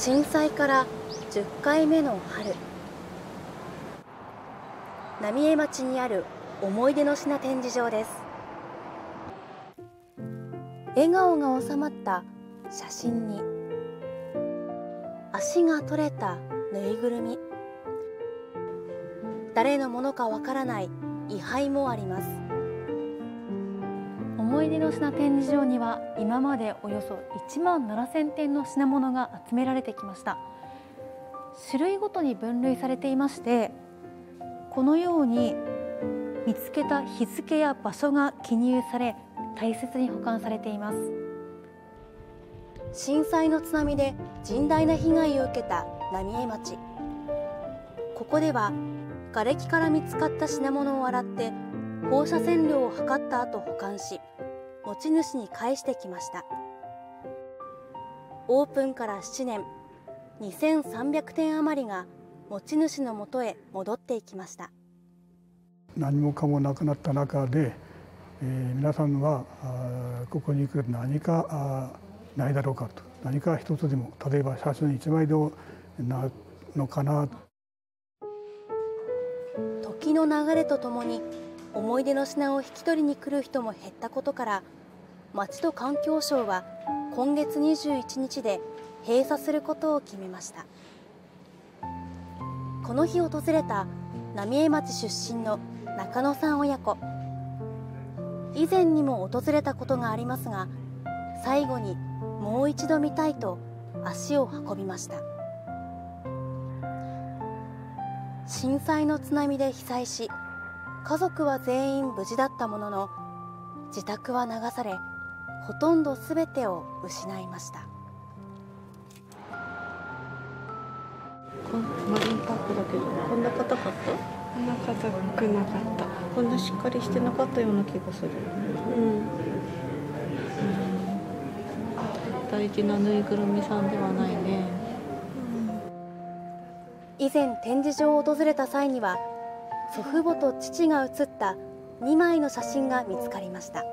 震災から10回目の春。浪江町にある思い出の品展示場です。笑顔が収まった写真に足が取れたぬいぐるみ。誰のものかわからない位牌もあります。思い出の品展示場には今までおよそ1万7000点の品物が集められてきました。種類ごとに分類されていましてこのように見つけた日付や場所が記入され大切に保管されています。震災の津波で甚大な被害を受けた浪江町。ここでは瓦礫から見つかった品物を洗って放射線量を測った後保管し持ち主に返してきました。オープンから7年2300点余りが持ち主のもとへ戻っていきました。何もかもなくなった中で、えー、皆さんはここに行く何かないだろうかと。何か一つでも例えば写真一枚でもなのかな。時の流れとともに思い出の品を引き取りに来る人も減ったことから町と環境省は今月21日で閉鎖することを決めました。この日訪れた浪江町出身の中野さん親子。以前にも訪れたことがありますが最後にもう一度見たいと足を運びました。震災の津波で被災し家族は全員無事だったものの自宅は流されほとんど全てを失いました。マリンパークだけどこんな硬かった？こんな硬くなかった。こんなしっかりしてなかったような気がする。うん、うん、大事なぬいぐるみさんではないね、うん、以前展示場を訪れた際には祖父母と父が写った2枚の写真が見つかりました。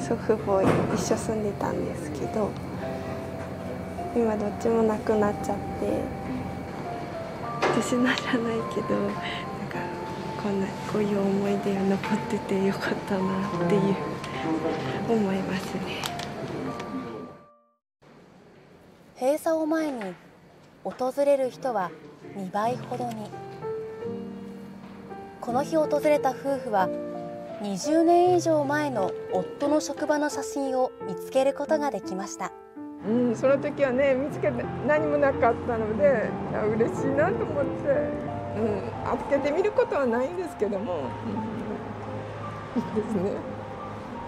祖父母一緒住んでたんですけど今どっちも亡くなっちゃって私のじゃないけどなんかこんなこういう思い出が残っててよかったなっていう思いますね。閉鎖を前に訪れる人は2倍ほどにこの日訪れた夫婦は20年以上前の夫の職場の写真を見つけることができました。うん、その時はね見つけて何もなかったので嬉しいなと思って、うん、預けてみることはないんですけども、うん、いいですね。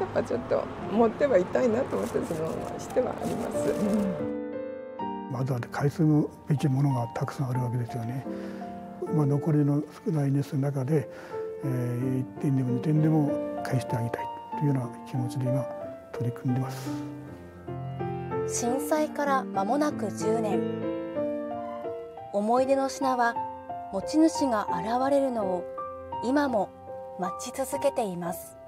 やっぱちょっと持ってはいたいなと思ってそのまましてはあります、うん、まだ返すべきものがたくさんあるわけですよね、まあ、残りの少ない日数の中で、えー、1点でも2点でも返してあげたいというような気持ちで今取り組んでます。震災から間もなく10年思い出の品は持ち主が現れるのを今も待ち続けています